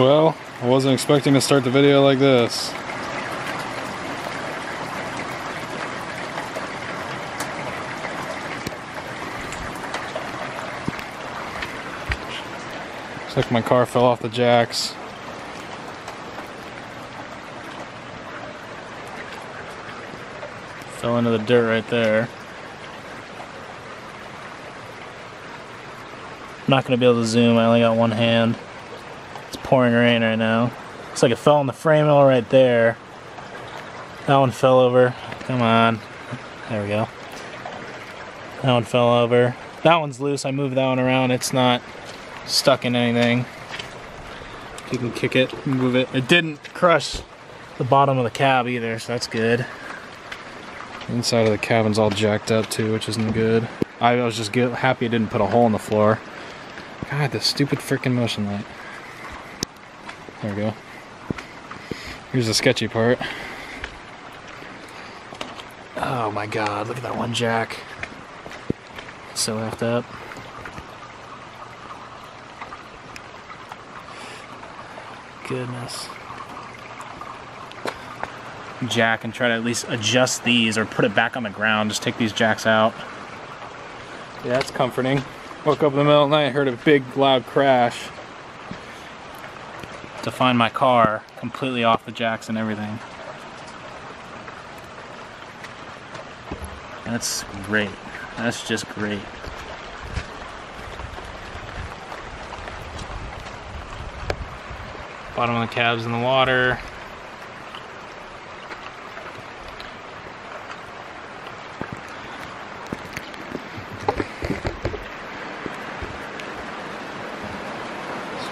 Well, I wasn't expecting to start the video like this. Looks like my car fell off the jacks. Fell into the dirt right there. I'm not going to be able to zoom, I only got one hand. Pouring rain right now. Looks like it fell on the frame rail right there. That one fell over. Come on. There we go. That one fell over. That one's loose. I moved that one around. It's not stuck in anything. You can kick it, move it. It didn't crush the bottom of the cab either, so that's good. Inside of the cabin's all jacked up too, which isn't good. I was just happy it didn't put a hole in the floor. God, this stupid freaking motion light. There we go. Here's the sketchy part. Oh my god, look at that one jack. So effed up. Goodness. Jack and try to at least adjust these or put it back on the ground. Just take these jacks out. Yeah, that's comforting. Woke up in the middle of the night, heard a big loud crash. To find my car completely off the jacks and everything. That's great. That's just great. Bottom of the cab's in the water.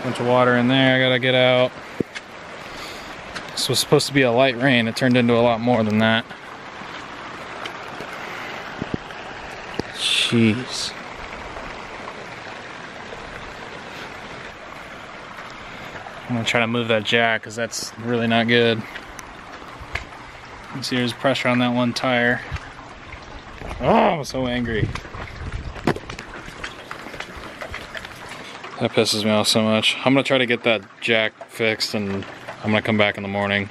Bunch of water in there I gotta get out. This was supposed to be a light rain. It turned into a lot more than that. Jeez. I'm gonna try to move that jack because that's really not good. You see there's pressure on that one tire. Oh, I'm so angry. That pisses me off so much. I'm gonna try to get that jack fixed and I'm gonna come back in the morning.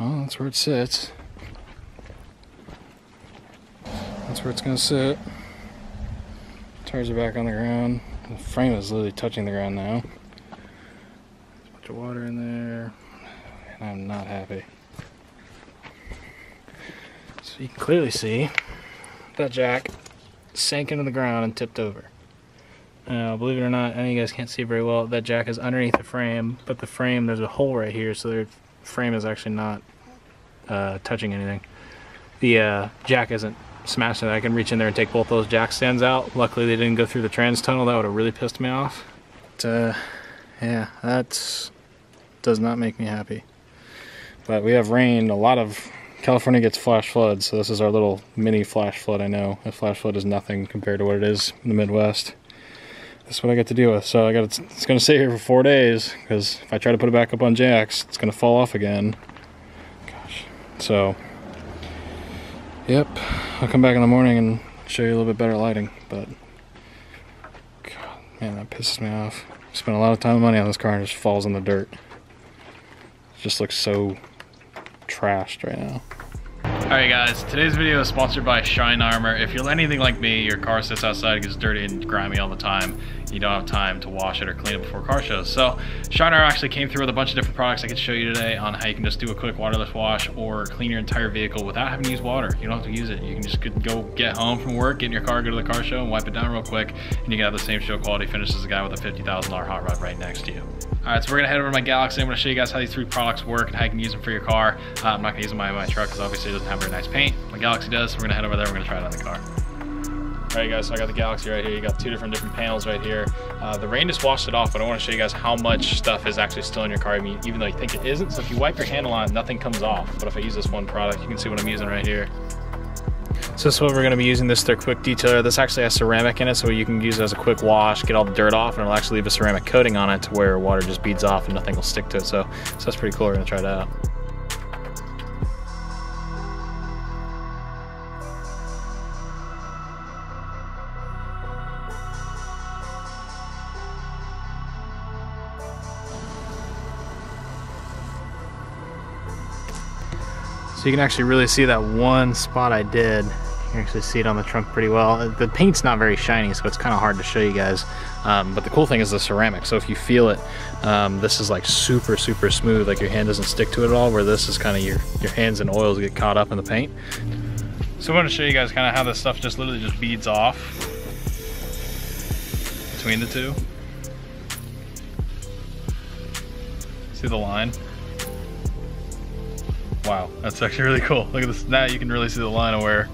Well, that's where it sits. That's where it's gonna sit. Tires are back on the ground. The frame is literally touching the ground now. There's a bunch of water in there, and I'm not happy. So you can clearly see that jack sank into the ground and tipped over. Now, believe it or not, I know you guys can't see very well, that jack is underneath the frame, but the frame, there's a hole right here, so the frame is actually not uh, touching anything. The uh, jack isn't smashed, and I can reach in there and take both those jack stands out. Luckily, they didn't go through the trans tunnel. That would have really pissed me off. But, uh, yeah, that does not make me happy. But we have rain. A lot of California gets flash floods, so this is our little mini flash flood. I know a flash flood is nothing compared to what it is in the Midwest. That's what I got to deal with. So I got it's going to stay here for four days because if I try to put it back up on jacks, it's going to fall off again. So, yep. I'll come back in the morning and show you a little bit better lighting. But, God, man, that pisses me off. Spent a lot of time and money on this car and it just falls in the dirt. It just looks so trashed right now. Alright guys, today's video is sponsored by Shine Armor. If you're anything like me, your car sits outside, gets dirty and grimy all the time. You don't have time to wash it or clean it before car shows. So Shine Armor actually came through with a bunch of different products I could show you today on how you can just do a quick waterless wash or clean your entire vehicle without having to use water. You don't have to use it. You can just go get home from work, get in your car, go to the car show and wipe it down real quick and you can have the same show quality finish as the guy with a $50,000 hot rod right next to you. All right, so we're gonna head over to my Galaxie. I'm gonna show you guys how these three products work and how you can use them for your car. Uh, I'm not gonna use them on my, my truck because obviously it doesn't have very nice paint. My Galaxie does, so we're gonna head over there, we're gonna try it on the car. All right guys, so I got the Galaxie right here. You got two different different panels right here. Uh, the rain just washed it off, but I wanna show you guys how much stuff is actually still in your car, I mean, even though you think it isn't. So if you wipe your handle on it, nothing comes off. But if I use this one product, you can see what I'm using right here. So this is what we're gonna be using this their quick detailer. This actually has ceramic in it, so you can use it as a quick wash, get all the dirt off, and it'll actually leave a ceramic coating on it to where water just beads off and nothing will stick to it. So, so that's pretty cool. We're gonna try it out. So you can actually really see that one spot I did. You can actually see it on the trunk pretty well. The paint's not very shiny, so it's kind of hard to show you guys. Um, but the cool thing is the ceramic. So if you feel it, um, this is like super, super smooth. Like your hand doesn't stick to it at all, where this is kind of your, your hands and oils get caught up in the paint. So I want to show you guys kind of how this stuff just literally just beads off between the two. See the line? Wow, that's actually really cool. Look at this, now you can really see the line of where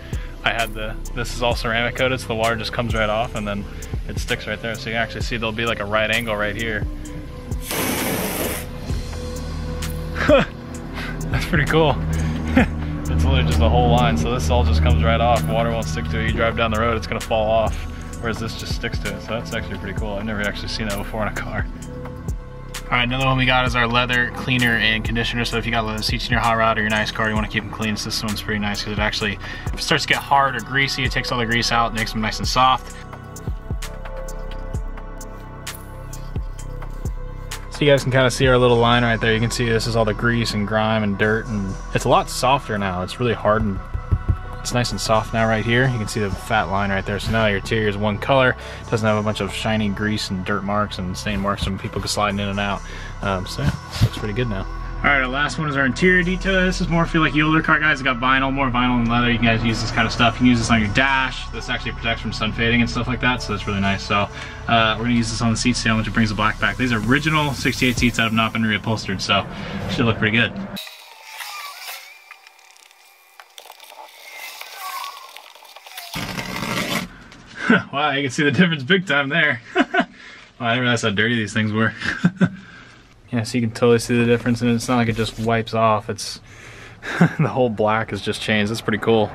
I had the, this is all ceramic coated, so the water just comes right off and then it sticks right there. So you can actually see there'll be like a right angle right here. that's pretty cool. it's literally just a whole line, so this all just comes right off. Water won't stick to it. You drive down the road, it's gonna fall off, whereas this just sticks to it. So that's actually pretty cool. I've never actually seen that before in a car. All right, another one we got is our leather cleaner and conditioner. So if you got leather seats in your hot rod or your nice car, you want to keep them clean. So this one's pretty nice because it actually, if it starts to get hard or greasy, it takes all the grease out, and makes them nice and soft. So you guys can kind of see our little line right there. You can see this is all the grease and grime and dirt and it's a lot softer now. It's really hard and it's nice and soft now right here. You can see the fat line right there. So now your interior is one color. Doesn't have a bunch of shiny grease and dirt marks and stain marks from people sliding in and out. Um, so yeah, looks pretty good now. All right, our last one is our interior detail. This is more for like the older car guys that got vinyl, more vinyl and leather. You guys use this kind of stuff. You can use this on your dash. This actually protects from sun fading and stuff like that, so that's really nice. So uh, we're gonna use this on the seat seal, which brings the black back. These are original 68 seats that have not been reupholstered, so should look pretty good. wow, you can see the difference big time there. wow, I didn't realize how dirty these things were. yeah, so you can totally see the difference, and it's not like it just wipes off. It's the whole black has just changed. That's pretty cool.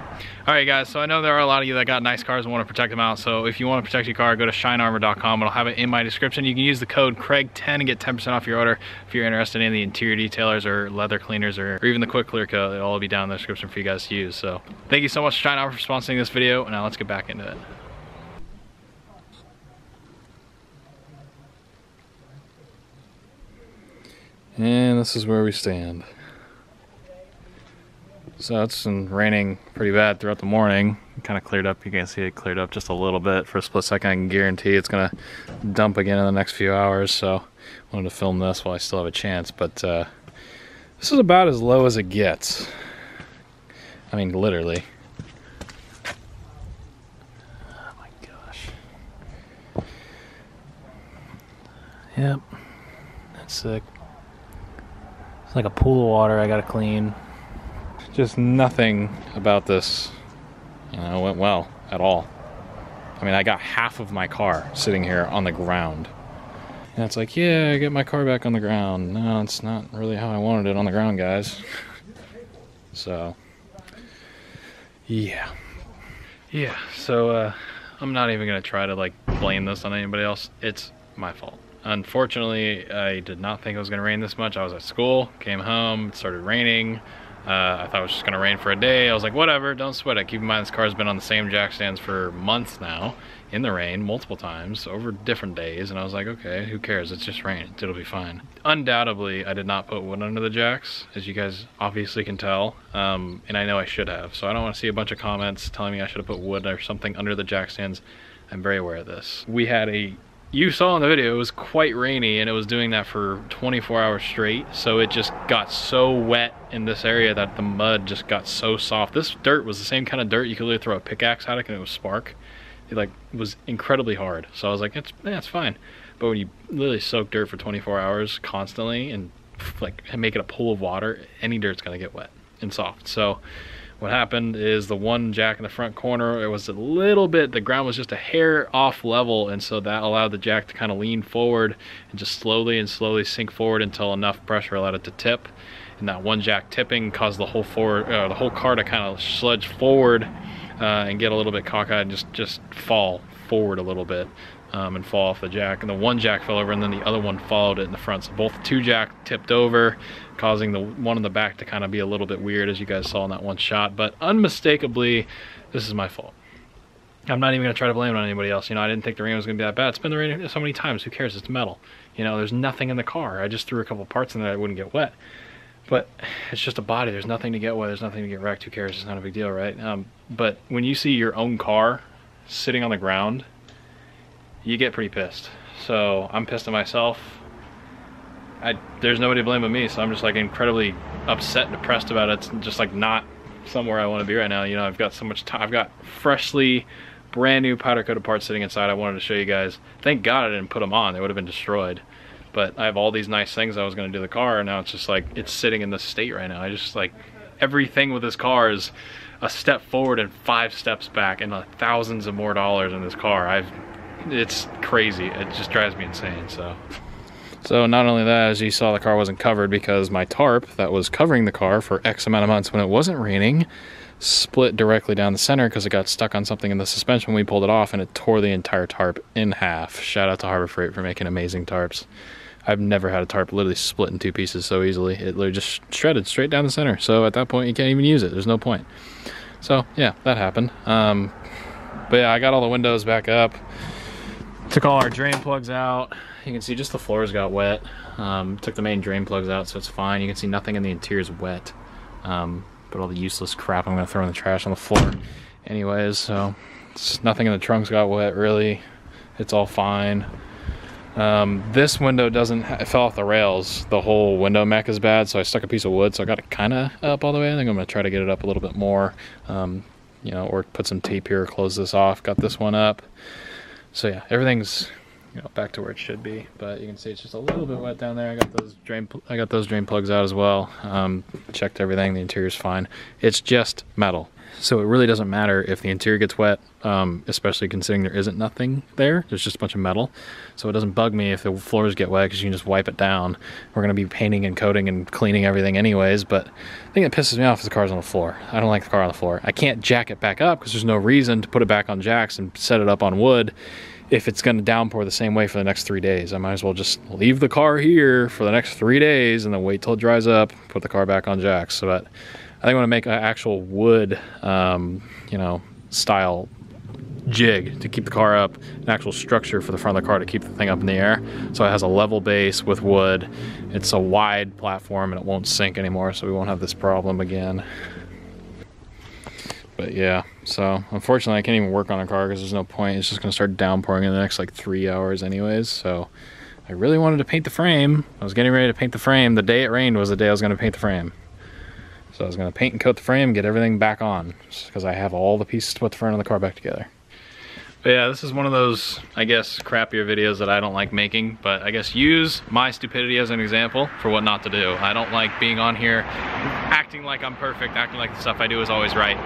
All right, guys, so I know there are a lot of you that got nice cars and want to protect them out. So if you want to protect your car, go to shinearmor.com. It'll have it in my description. You can use the code Craig10 and get 10% off your order if you're interested in the interior detailers or leather cleaners or, or even the quick clear coat. It'll all be down in the description for you guys to use. So thank you so much, Shine Armor, for sponsoring this video. Now let's get back into it. And this is where we stand. So it's been raining pretty bad throughout the morning. Kind of cleared up. You can see it cleared up just a little bit for a split second. I can guarantee it's going to dump again in the next few hours. So I wanted to film this while I still have a chance. But uh, this is about as low as it gets. I mean, literally. Oh my gosh. Yep. That's sick. It's like a pool of water I gotta clean. Just nothing about this, you know, went well at all. I mean, I got half of my car sitting here on the ground. And it's like, yeah, I get my car back on the ground. No, it's not really how I wanted it on the ground, guys. so, yeah. Yeah, so uh, I'm not even gonna try to like blame this on anybody else. It's my fault. Unfortunately, I did not think it was going to rain this much. I was at school, came home, it started raining. Uh, I thought it was just going to rain for a day. I was like, whatever, don't sweat it. Keep in mind, this car's been on the same jack stands for months now, in the rain, multiple times, over different days. And I was like, okay, who cares? It's just rain. It'll be fine. Undoubtedly, I did not put wood under the jacks, as you guys obviously can tell. Um, and I know I should have. So I don't want to see a bunch of comments telling me I should have put wood or something under the jack stands. I'm very aware of this. We had a you saw in the video, it was quite rainy and it was doing that for 24 hours straight. So it just got so wet in this area that the mud just got so soft. This dirt was the same kind of dirt you could literally throw a pickaxe at it and it was spark. It like was incredibly hard. So I was like, it's, yeah, it's fine. But when you literally soak dirt for 24 hours constantly and like make it a pool of water, any dirt's gonna get wet and soft. So what happened is the one jack in the front corner, it was a little bit, the ground was just a hair off level, and so that allowed the jack to kind of lean forward and just slowly and slowly sink forward until enough pressure allowed it to tip. And that one jack tipping caused the whole forward, uh, the whole car to kind of sludge forward uh, and get a little bit cockeyed and just just fall forward a little bit um, and fall off the jack. And the one jack fell over and then the other one followed it in the front. So both two jack tipped over, causing the one in the back to kind of be a little bit weird as you guys saw in that one shot. But unmistakably, this is my fault. I'm not even gonna try to blame it on anybody else. You know, I didn't think the rain was gonna be that bad. It's been the rain so many times. Who cares? It's metal. You know, there's nothing in the car. I just threw a couple parts in there that wouldn't get wet. But it's just a body. There's nothing to get wet. There's nothing to get wrecked. Who cares? It's not a big deal, right? Um, but when you see your own car sitting on the ground you get pretty pissed. So I'm pissed at myself. I, there's nobody to blame but me, so I'm just like incredibly upset and depressed about it. It's just like not somewhere I want to be right now. You know, I've got so much time. I've got freshly brand new powder coated parts sitting inside. I wanted to show you guys. Thank God I didn't put them on. They would have been destroyed. But I have all these nice things I was going to do the car, and now it's just like it's sitting in this state right now. I just like everything with this car is a step forward and five steps back, and thousands of more dollars in this car. I've it's crazy. It just drives me insane. So. So not only that, as you saw, the car wasn't covered because my tarp that was covering the car for X amount of months when it wasn't raining split directly down the center because it got stuck on something in the suspension when we pulled it off and it tore the entire tarp in half. Shout out to Harbor Freight for making amazing tarps. I've never had a tarp literally split in two pieces so easily. It literally just shredded straight down the center. So at that point, you can't even use it. There's no point. So yeah, that happened. Um, but yeah, I got all the windows back up. Took all our drain plugs out. You can see just the floors got wet. Um, took the main drain plugs out, so it's fine. You can see nothing in the interior is wet. Um, but all the useless crap I'm gonna throw in the trash on the floor anyways, so it's nothing in the trunks got wet really. It's all fine. Um, this window doesn't, it fell off the rails. The whole window mech is bad, so I stuck a piece of wood, so I got it kind of up all the way. I think I'm gonna try to get it up a little bit more, um, you know, or put some tape here, close this off. Got this one up so yeah, everything's you know back to where it should be. But you can see it's just a little bit wet down there. I got those drain I got those drain plugs out as well. Um, checked everything. The interior's fine. It's just metal. So it really doesn't matter if the interior gets wet, um, especially considering there isn't nothing there. There's just a bunch of metal. So it doesn't bug me if the floors get wet because you can just wipe it down. We're going to be painting and coating and cleaning everything anyways. But the thing that pisses me off is the car's on the floor. I don't like the car on the floor. I can't jack it back up because there's no reason to put it back on jacks and set it up on wood if it's going to downpour the same way for the next three days. I might as well just leave the car here for the next three days and then wait till it dries up, put the car back on jacks. So that I think I want to make an actual wood, um, you know, style jig to keep the car up, an actual structure for the front of the car to keep the thing up in the air. So it has a level base with wood. It's a wide platform and it won't sink anymore, so we won't have this problem again. But yeah, so unfortunately I can't even work on a car because there's no point. It's just gonna start downpouring in the next like three hours anyways. So I really wanted to paint the frame. I was getting ready to paint the frame. The day it rained was the day I was gonna paint the frame. So I was going to paint and coat the frame, get everything back on, because I have all the pieces to put the front of the car back together. But yeah, this is one of those, I guess, crappier videos that I don't like making, but I guess use my stupidity as an example for what not to do. I don't like being on here acting like I'm perfect, acting like the stuff I do is always right.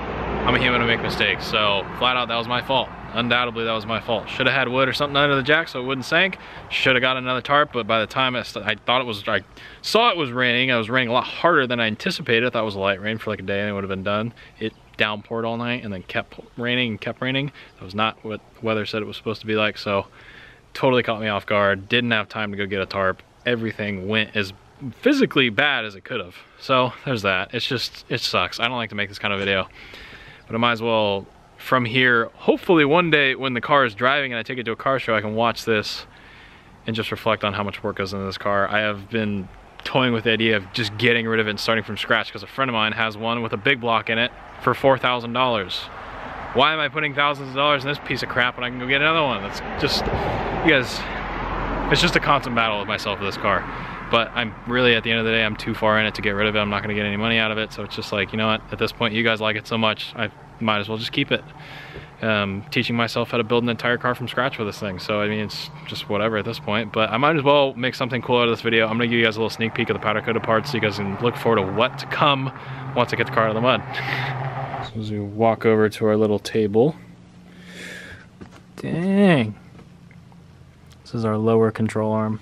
I'm a human to make mistakes, so flat out that was my fault. Undoubtedly that was my fault. Should have had wood or something under the jack so it wouldn't sink. Should have got another tarp, but by the time I, I thought it was, I saw it was raining, I was raining a lot harder than I anticipated. I thought it was a light rain for like a day and it would have been done. It downpoured all night and then kept raining and kept raining. That was not what weather said it was supposed to be like, so totally caught me off guard. Didn't have time to go get a tarp. Everything went as physically bad as it could have. So there's that. It's just, it sucks. I don't like to make this kind of video but I might as well from here, hopefully one day when the car is driving and I take it to a car show, I can watch this and just reflect on how much work goes into this car. I have been toying with the idea of just getting rid of it and starting from scratch because a friend of mine has one with a big block in it for $4,000. Why am I putting thousands of dollars in this piece of crap when I can go get another one? That's just, you guys, it's just a constant battle with myself with this car. But I'm really, at the end of the day, I'm too far in it to get rid of it. I'm not gonna get any money out of it. So it's just like, you know what, at this point, you guys like it so much, I might as well just keep it. Um, teaching myself how to build an entire car from scratch with this thing. So I mean, it's just whatever at this point, but I might as well make something cool out of this video. I'm gonna give you guys a little sneak peek of the powder coated parts so you guys can look forward to what to come once I get the car out of the mud. So as we walk over to our little table, dang. This is our lower control arm.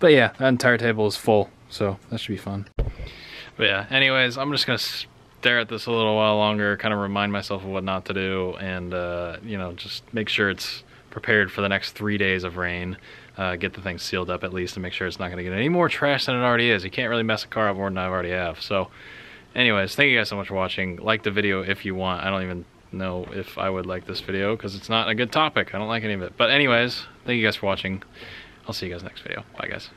But yeah, that entire table is full, so that should be fun. But yeah, anyways, I'm just gonna stare at this a little while longer, kind of remind myself of what not to do, and uh, you know, just make sure it's prepared for the next three days of rain. Uh, get the thing sealed up at least and make sure it's not gonna get any more trash than it already is. You can't really mess a car up more than I already have. So anyways, thank you guys so much for watching. Like the video if you want. I don't even know if I would like this video because it's not a good topic. I don't like any of it. But anyways, thank you guys for watching. I'll see you guys next video. Bye guys.